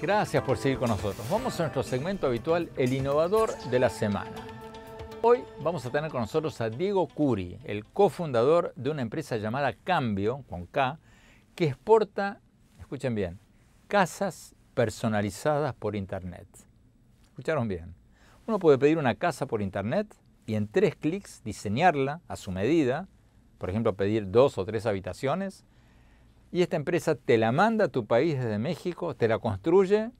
Gracias por seguir con nosotros. Vamos a nuestro segmento habitual, el innovador de la semana. Hoy vamos a tener con nosotros a Diego Curi, el cofundador de una empresa llamada Cambio, con K, que exporta, escuchen bien, casas personalizadas por Internet. ¿Escucharon bien? Uno puede pedir una casa por Internet y en tres clics diseñarla a su medida, por ejemplo, pedir dos o tres habitaciones, y esta empresa te la manda a tu país desde México, te la construye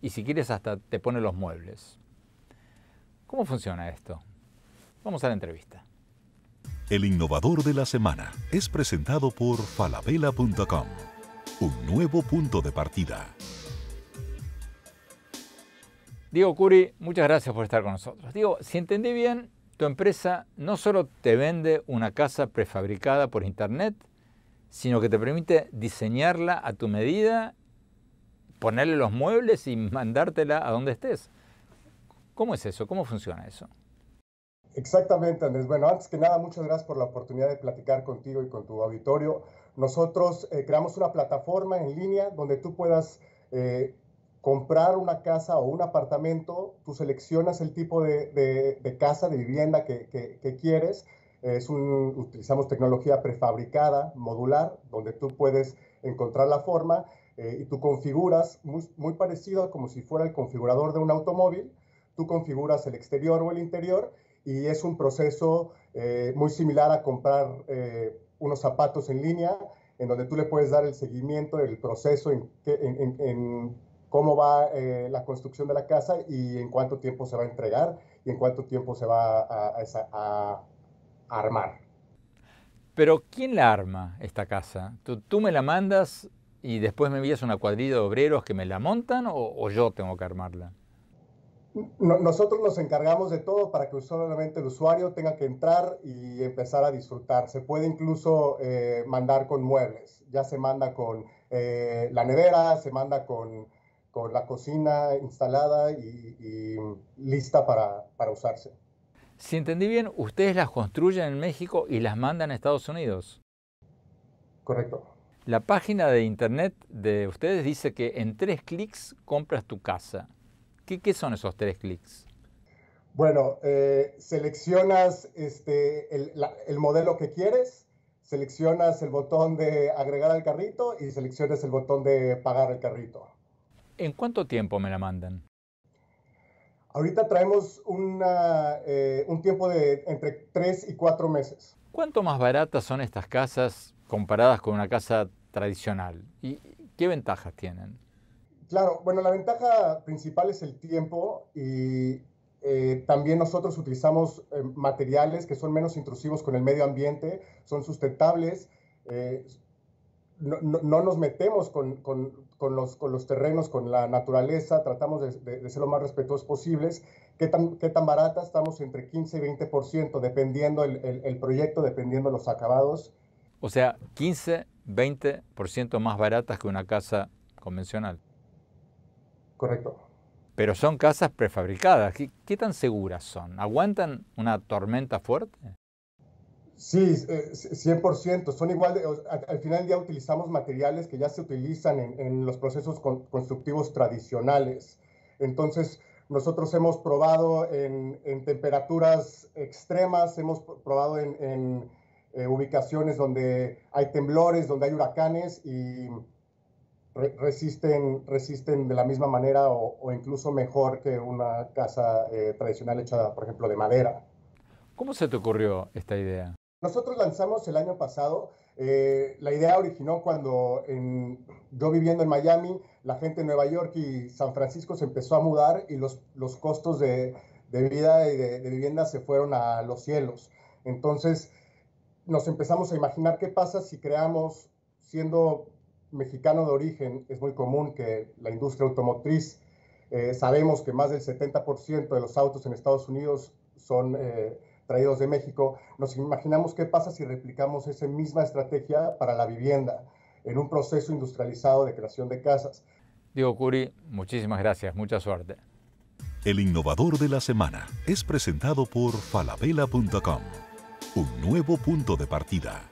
y si quieres hasta te pone los muebles. ¿Cómo funciona esto? Vamos a la entrevista. El innovador de la semana es presentado por falabella.com, un nuevo punto de partida. Diego Curi, muchas gracias por estar con nosotros. Diego, si entendí bien, tu empresa no solo te vende una casa prefabricada por internet, sino que te permite diseñarla a tu medida, ponerle los muebles y mandártela a donde estés. ¿Cómo es eso? ¿Cómo funciona eso? Exactamente, Andrés. Bueno, antes que nada, muchas gracias por la oportunidad de platicar contigo y con tu auditorio. Nosotros eh, creamos una plataforma en línea donde tú puedas eh, comprar una casa o un apartamento, tú seleccionas el tipo de, casa, de vivienda que quieres, es un, utilizamos tecnología prefabricada, modular, donde tú puedes encontrar la forma eh, y tú configuras, muy, muy parecido como si fuera el configurador de un automóvil, tú configuras el exterior o el interior y es un proceso eh, muy similar a comprar eh, unos zapatos en línea, en donde tú le puedes dar el seguimiento, el proceso en, en, cómo va la construcción de la casa y en cuánto tiempo se va a entregar y en cuánto tiempo se va a, armar. Pero ¿quién la arma esta casa? ¿Tú, me la mandas y después me envías una cuadrilla de obreros que me la montan o, yo tengo que armarla? nosotros nos encargamos de todo para que solamente el usuario tenga que entrar y empezar a disfrutar. Se puede incluso eh, mandar con muebles. Ya se manda con eh, la nevera, se manda con, la cocina instalada y, lista para usarse. Si entendí bien, ustedes las construyen en México y las mandan a Estados Unidos. Correcto. La página de internet de ustedes dice que en tres clics compras tu casa. ¿Qué, son esos tres clics? Bueno, eh, seleccionas este, el, modelo que quieres, seleccionas el botón de agregar al carrito y seleccionas el botón de pagar el carrito. ¿En cuánto tiempo me la mandan? Ahorita traemos eh, un tiempo de entre 3 y 4 meses. ¿Cuánto más baratas son estas casas comparadas con una casa tradicional? ¿Y qué ventajas tienen? Claro, bueno, la ventaja principal es el tiempo y eh, también nosotros utilizamos eh, materiales que son menos intrusivos con el medio ambiente, son sustentables, no, nos metemos con, los, terrenos, con la naturaleza, tratamos de, ser lo más respetuosos posibles. ¿Qué tan, qué tan barata? Estamos entre 15 y 20%, dependiendo el, el, proyecto, dependiendo los acabados. O sea, 15, 20% más baratas que una casa convencional. Correcto. Pero son casas prefabricadas. qué tan seguras son? ¿Aguantan una tormenta fuerte? Sí, 100%. Eh, Son igual, de, al final del día utilizamos materiales que ya se utilizan en, los procesos constructivos tradicionales. Entonces, nosotros hemos probado en, temperaturas extremas, hemos probado en, eh, ubicaciones donde hay temblores, donde hay huracanes y resisten, resisten de la misma manera o, incluso mejor que una casa eh, tradicional hecha, por ejemplo, de madera. ¿Cómo se te ocurrió esta idea? Nosotros lanzamos el año pasado, eh, la idea originó cuando yo viviendo en Miami, la gente de Nueva York y San Francisco se empezó a mudar y los, costos de, vida y de, vivienda se fueron a los cielos. Entonces nos empezamos a imaginar qué pasa si creamos, siendo mexicano de origen, es muy común que la industria automotriz, eh, sabemos que más del 70% de los autos en Estados Unidos son... Eh, traídos de México, nos imaginamos qué pasa si replicamos esa misma estrategia para la vivienda en un proceso industrializado de creación de casas. Diego Curi, muchísimas gracias, mucha suerte. El innovador de la semana es presentado por falabella.com, un nuevo punto de partida.